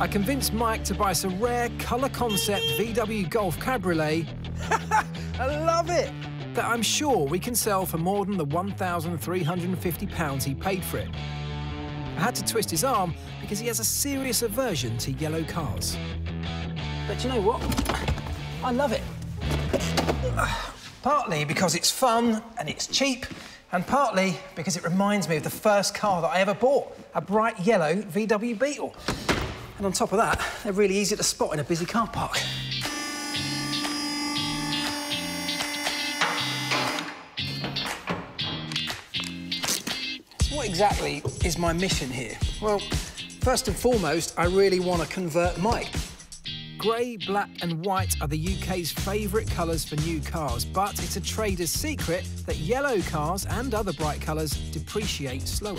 I convinced Mike to buy us a rare colour concept VW Golf Cabriolet I love it. that I'm sure we can sell for more than the £1,350 he paid for it. I had to twist his arm because he has a serious aversion to yellow cars. But you know what? I love it. Partly because it's fun and it's cheap, and partly because it reminds me of the first car that I ever bought, a bright yellow VW Beetle. And on top of that, they're really easy to spot in a busy car park. So what exactly is my mission here? Well, first and foremost, I really want to convert Mike. Grey, black and white are the UK's favourite colours for new cars, but it's a trader's secret that yellow cars and other bright colours depreciate slower.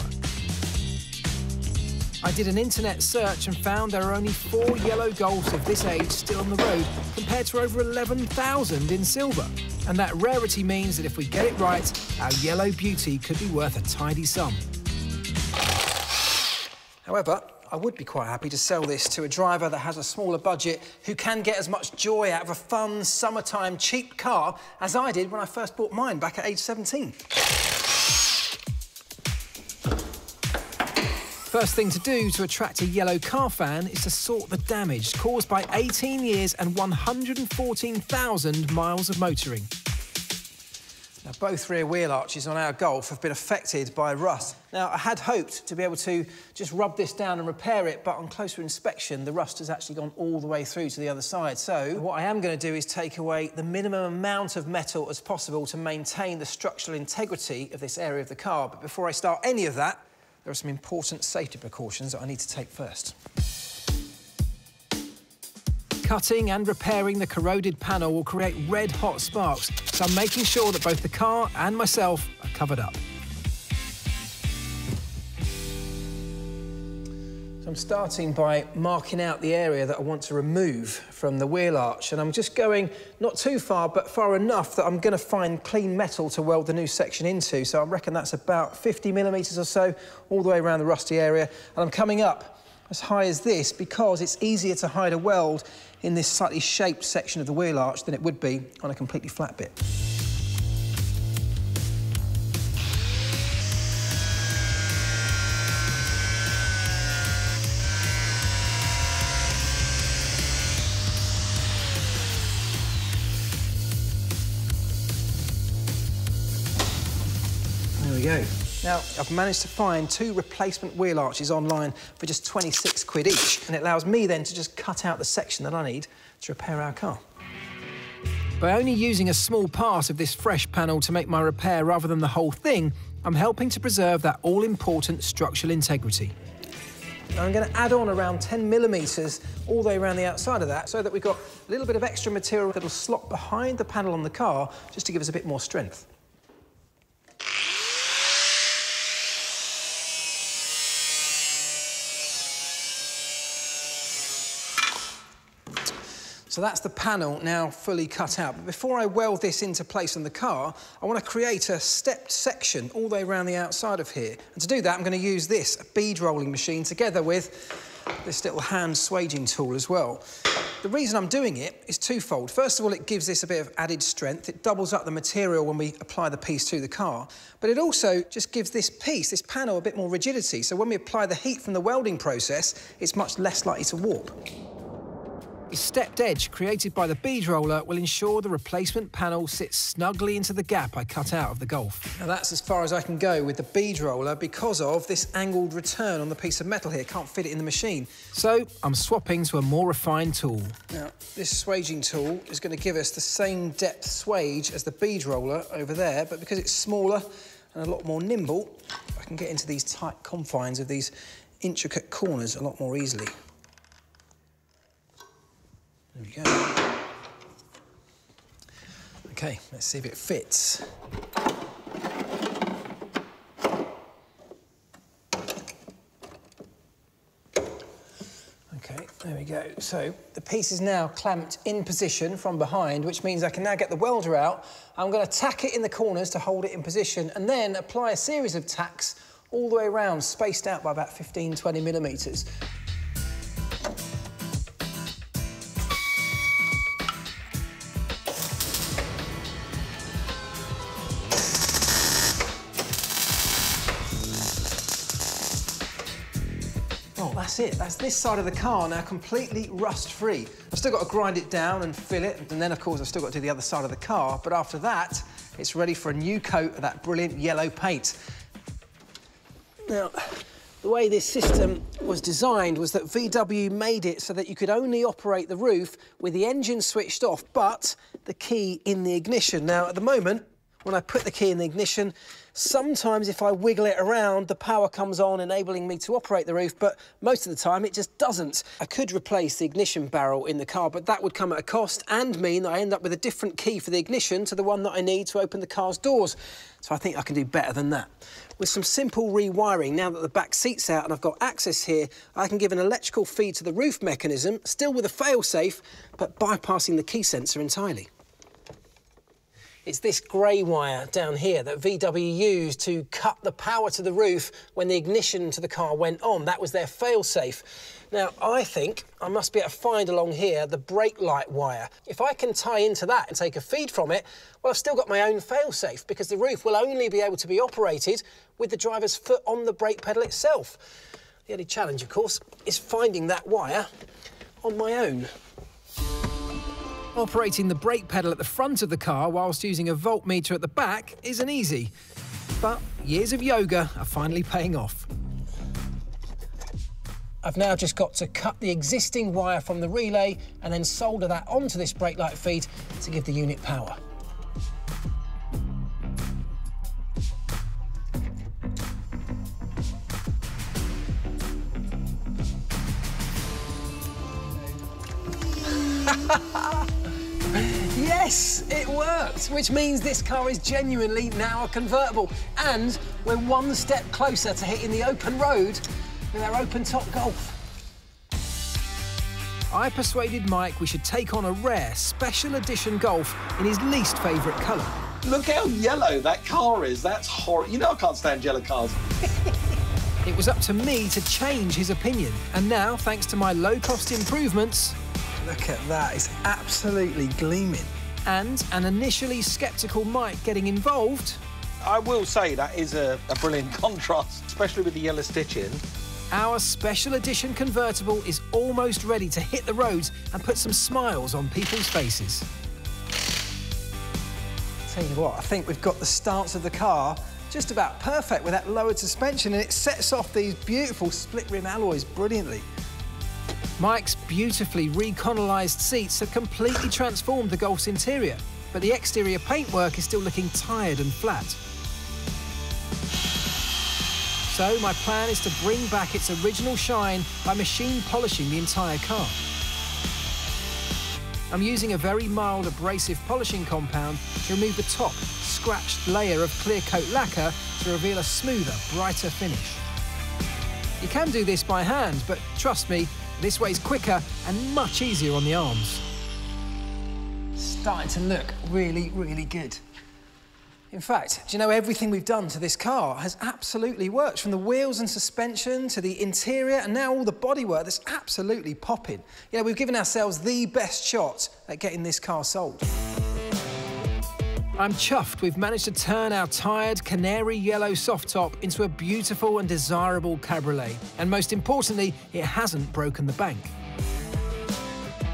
I did an internet search and found there are only four yellow Golfs of this age still on the road, compared to over 11,000 in silver. And that rarity means that if we get it right, our yellow beauty could be worth a tidy sum. However, I would be quite happy to sell this to a driver that has a smaller budget who can get as much joy out of a fun, summertime, cheap car as I did when I first bought mine back at age 17. First thing to do to attract a yellow car fan is to sort the damage caused by 18 years and 114,000 miles of motoring. Now, both rear wheel arches on our Golf have been affected by rust. Now, I had hoped to be able to just rub this down and repair it, but on closer inspection, the rust has actually gone all the way through to the other side. So, what I am going to do is take away the minimum amount of metal as possible to maintain the structural integrity of this area of the car. But before I start any of that, there are some important safety precautions that I need to take first. Cutting and repairing the corroded panel will create red hot sparks, so I'm making sure that both the car and myself are covered up. So I'm starting by marking out the area that I want to remove from the wheel arch, and I'm just going not too far, but far enough that I'm going to find clean metal to weld the new section into. So I reckon that's about 50 millimetres or so, all the way around the rusty area. And I'm coming up as high as this because it's easier to hide a weld in this slightly shaped section of the wheel arch than it would be on a completely flat bit. Go. Now, I've managed to find two replacement wheel arches online for just 26 quid each, and it allows me then to just cut out the section that I need to repair our car. By only using a small part of this fresh panel to make my repair rather than the whole thing, I'm helping to preserve that all-important structural integrity. I'm going to add on around 10 millimetres all the way around the outside of that so that we've got a little bit of extra material that'll slot behind the panel on the car just to give us a bit more strength. So that's the panel now fully cut out. But before I weld this into place in the car, I want to create a stepped section all the way around the outside of here. And to do that, I'm going to use this bead rolling machine together with this little hand swaging tool as well. The reason I'm doing it is twofold. First of all, it gives this a bit of added strength. It doubles up the material when we apply the piece to the car. But it also just gives this piece, this panel, a bit more rigidity. So when we apply the heat from the welding process, it's much less likely to warp. The stepped edge created by the bead roller will ensure the replacement panel sits snugly into the gap I cut out of the Golf. Now that's as far as I can go with the bead roller because of this angled return on the piece of metal here. Can't fit it in the machine. So I'm swapping to a more refined tool. Now this swaging tool is going to give us the same depth swage as the bead roller over there, but because it's smaller and a lot more nimble, I can get into these tight confines of these intricate corners a lot more easily. There we go. Okay, let's see if it fits. Okay, there we go. So the piece is now clamped in position from behind, which means I can now get the welder out. I'm going to tack it in the corners to hold it in position and then apply a series of tacks all the way around, spaced out by about 15, 20 millimetres. That's it. That's this side of the car now completely rust-free. I've still got to grind it down and fill it, and then, of course, I've still got to do the other side of the car. But after that, it's ready for a new coat of that brilliant yellow paint. Now, the way this system was designed was that VW made it so that you could only operate the roof with the engine switched off, but the key in the ignition. Now, at the moment, when I put the key in the ignition, sometimes if I wiggle it around, the power comes on, enabling me to operate the roof, but most of the time it just doesn't. I could replace the ignition barrel in the car, but that would come at a cost and mean that I end up with a different key for the ignition to the one that I need to open the car's doors. So I think I can do better than that. With some simple rewiring, now that the back seat's out and I've got access here, I can give an electrical feed to the roof mechanism, still with a fail-safe, but bypassing the key sensor entirely. It's this grey wire down here that VW used to cut the power to the roof when the ignition to the car went on. That was their fail-safe. Now, I think I must be able to find along here the brake light wire. If I can tie into that and take a feed from it, well, I've still got my own fail-safe because the roof will only be able to be operated with the driver's foot on the brake pedal itself. The only challenge, of course, is finding that wire on my own. Operating the brake pedal at the front of the car whilst using a voltmeter at the back isn't easy. But years of yoga are finally paying off. I've now just got to cut the existing wire from the relay and then solder that onto this brake light feed to give the unit power. Yes, it worked, which means this car is genuinely now a convertible. And we're one step closer to hitting the open road with our open top Golf. I persuaded Mike we should take on a rare special edition Golf in his least favourite colour. Look how yellow that car is. That's horrible. You know I can't stand yellow cars. it was up to me to change his opinion. And now, thanks to my low-cost improvements... Look at that. It's absolutely gleaming and an initially sceptical Mike getting involved. I will say that is a, a brilliant contrast, especially with the yellow stitching. Our special edition convertible is almost ready to hit the roads and put some smiles on people's faces. Tell you what, I think we've got the stance of the car just about perfect with that lowered suspension and it sets off these beautiful split rim alloys brilliantly. Mike's beautifully reconalised seats have completely transformed the Golf's interior, but the exterior paintwork is still looking tired and flat. So my plan is to bring back its original shine by machine polishing the entire car. I'm using a very mild abrasive polishing compound to remove the top, scratched layer of clear coat lacquer to reveal a smoother, brighter finish. You can do this by hand, but trust me, this way's quicker and much easier on the arms. Starting to look really, really good. In fact, do you know everything we've done to this car has absolutely worked, from the wheels and suspension to the interior and now all the bodywork that's absolutely popping. Yeah, we've given ourselves the best shot at getting this car sold. I'm chuffed we've managed to turn our tired canary yellow soft top into a beautiful and desirable cabriolet. And most importantly, it hasn't broken the bank.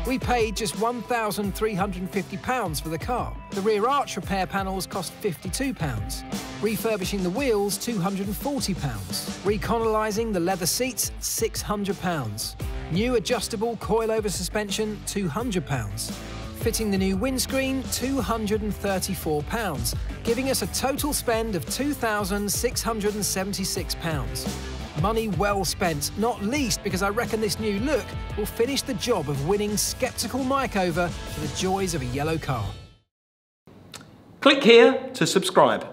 We paid just £1,350 for the car. The rear arch repair panels cost £52. Refurbishing the wheels, £240. Reconalising the leather seats, £600. New adjustable coilover suspension, £200 fitting the new windscreen £234, giving us a total spend of £2,676. Money well spent, not least because I reckon this new look will finish the job of winning sceptical Mike over to the joys of a yellow car. Click here to subscribe.